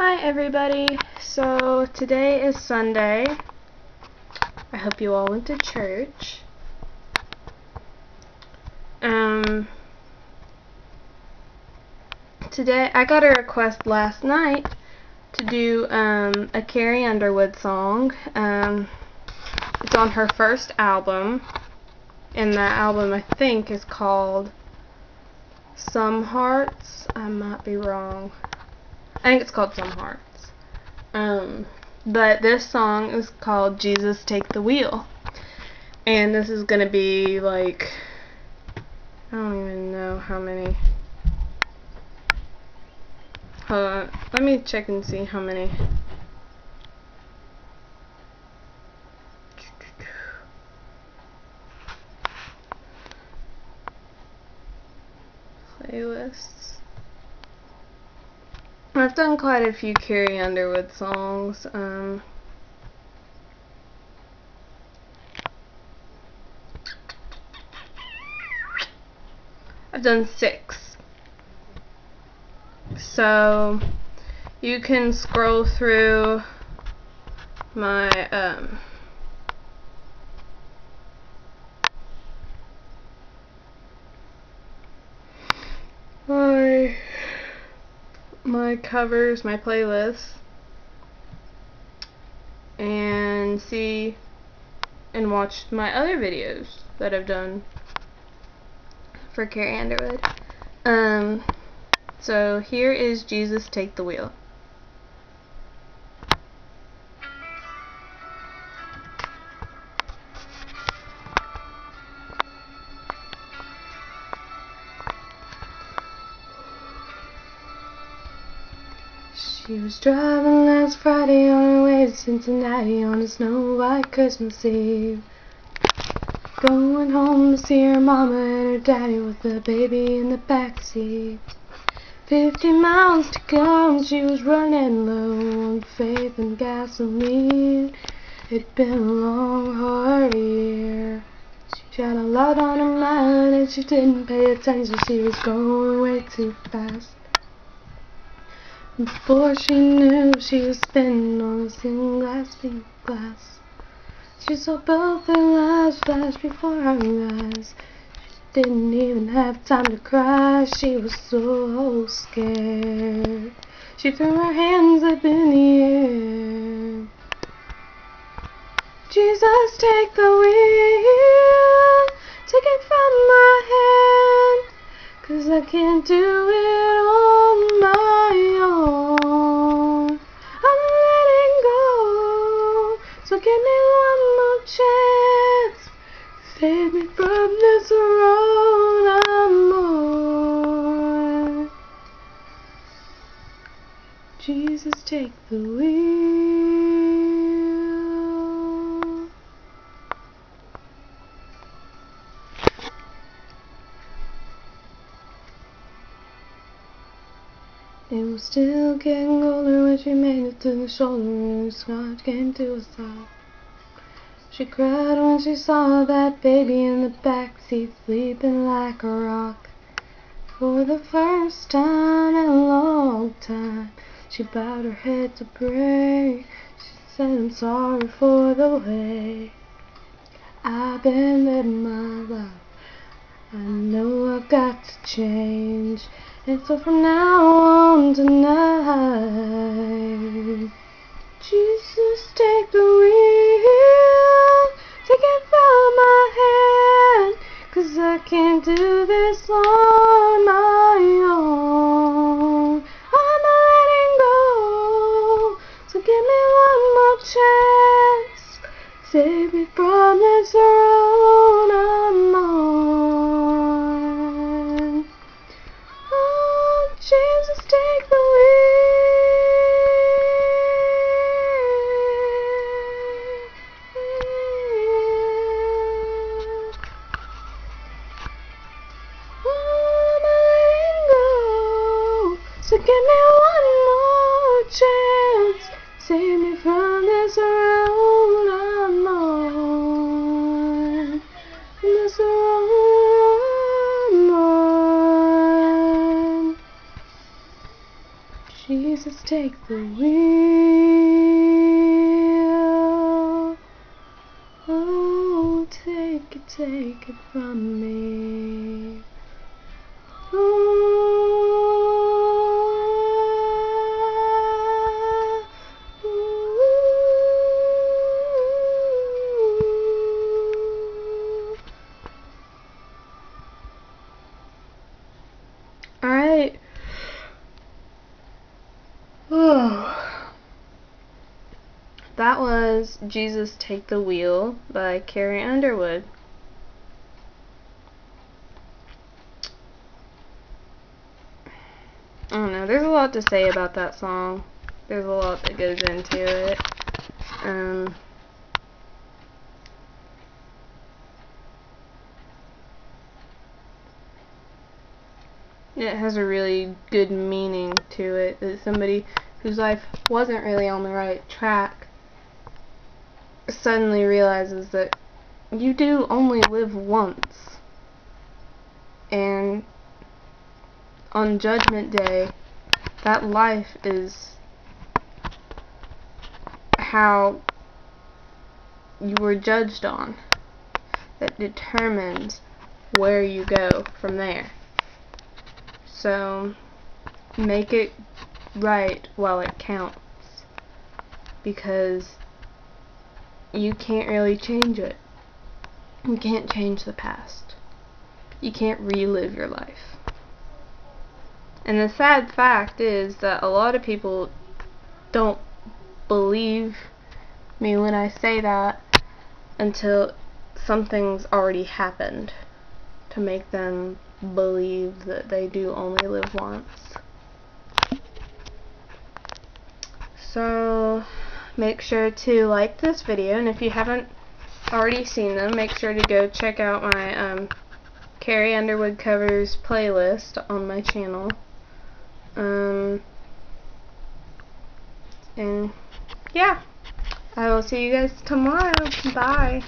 Hi everybody. So today is Sunday. I hope you all went to church. Um today I got a request last night to do um a Carrie Underwood song. Um it's on her first album. And that album I think is called Some Hearts. I might be wrong. I think it's called Some Hearts. Um, but this song is called Jesus Take the Wheel. And this is going to be like, I don't even know how many. Hold on, let me check and see how many. Playlists. I've done quite a few Carrie Underwood songs. Um, I've done six. So you can scroll through my um, my my covers, my playlists, and see and watch my other videos that I've done for Carrie Underwood. Um, so here is Jesus Take the Wheel. She was driving last Friday on her way to Cincinnati on a snow white Christmas Eve. Going home to see her mama and her daddy with the baby in the back seat. Fifty miles to and she was running low on faith and gasoline. It'd been a long, hard year. She had a lot on her mind and she didn't pay attention. She was going way too fast. Before she knew, she was spinning on a single glass, pink glass. She saw both their lives flash before her eyes. She didn't even have time to cry, she was so scared. She threw her hands up in the air. Jesus, take the wheel, take it from my hand, cause I can't do it Jesus, take the wheel. It was still getting colder when she made it to the shoulder and Scott came to a stop. She cried when she saw that baby in the back seat sleeping like a rock. For the first time in a long time, she bowed her head to pray. She said, I'm sorry for the way I've been living my life. I know I've got to change. And so from now on tonight, Jesus, take the wheel, take it from my hand, cause I can't do this on my take the wheel. Oh, take it, take it from me. That was Jesus Take the Wheel by Carrie Underwood. I don't know, there's a lot to say about that song. There's a lot that goes into it. Um, it has a really good meaning to it that somebody whose life wasn't really on the right track suddenly realizes that you do only live once and on judgment day that life is how you were judged on that determines where you go from there so make it right while it counts. Because you can't really change it. You can't change the past. You can't relive your life. And the sad fact is that a lot of people don't believe me when I say that until something's already happened to make them believe that they do only live once. So make sure to like this video and if you haven't already seen them make sure to go check out my um, Carrie Underwood covers playlist on my channel. Um, and yeah, I will see you guys tomorrow. Bye.